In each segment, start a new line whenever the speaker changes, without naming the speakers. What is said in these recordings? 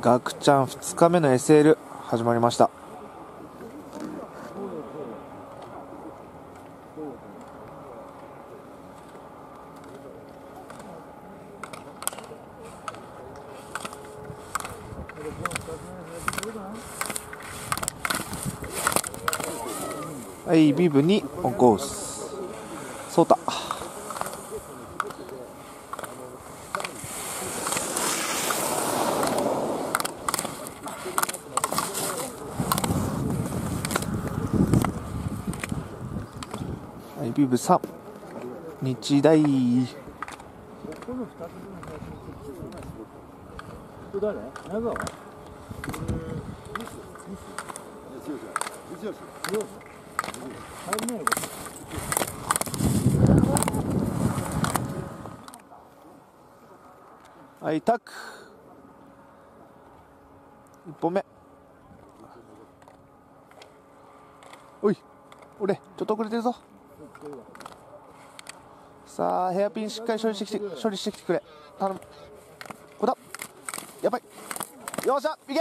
ガクちゃん2日目の SL 始まりました。はいビブにオンコース。ソータ。ビブ3日大。はいタック。1本目。おい俺ちょっと遅れてるぞ。さあヘアピンしっかり処理してきて処理してきてくれ。頼む。こだ。やばいよっしゃいけ！い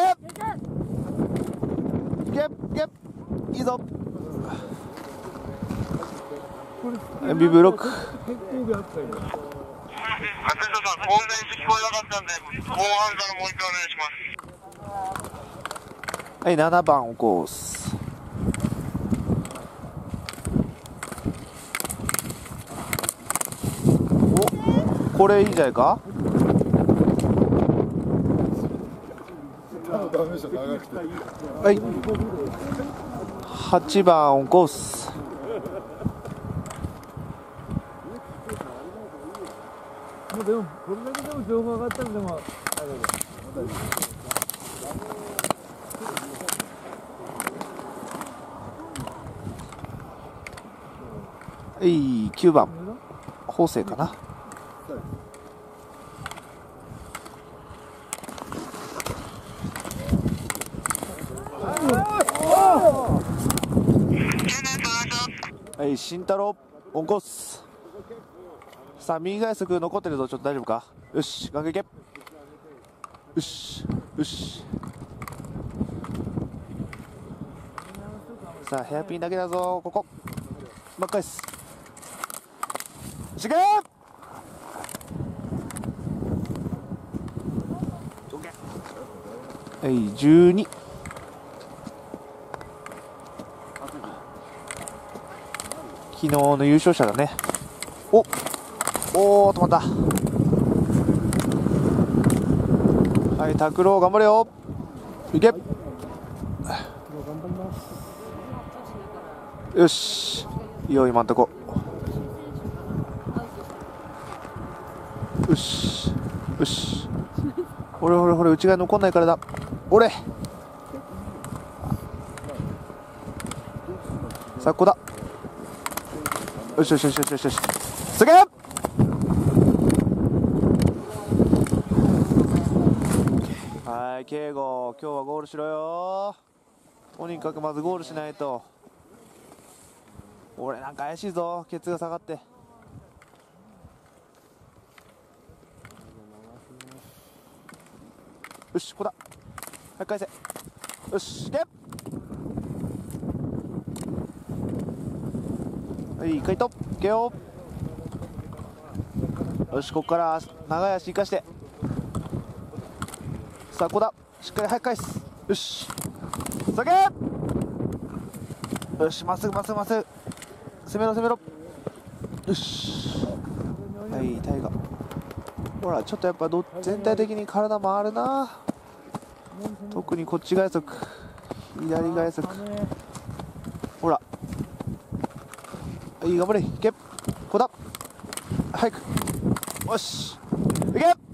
け！いけ！いいぞ。ビブロック。
さん、聞こえなかったんで、後半からもう一回お願いします。
はい7番をコースこれいいんじゃないか？はい。8番オンコース
もうでもこれだけでも情報上がったんでも
はい9番。法政かなはい慎太郎オンコースさあ右外足残ってるぞ。ちょっと大丈夫か？よしガンガンいけ。よしよし。さあヘアピンだけだぞ。ここ。ばっかりです。しげはい12昨日の優勝者だね。おおー止まった。はい拓郎頑張れよ。いけ。よし。いいよ今んとこ。よし。よし。ほれほれほれ内側に残んないからだ。俺。さあここだ。よしよしよしよしよし。よしすげえ！はい圭吾今日はゴールしろよ。とにかくまずゴールしないと。俺なんか怪しいぞ。ケツが下がって。よしここだ。はい返せ。よしいけ！はい回答いけよ。よしここから長い足生かして。さあここだ。しっかり早く返す。よし。下げ。よしまっすぐまっすぐまっすぐ。攻めろ攻めろ。よし。はいタイガほらちょっとやっぱど全体的に体回るな。特にこっち外足左外足ほらいい頑張れいけ。ここだ。早く。よし。いけ。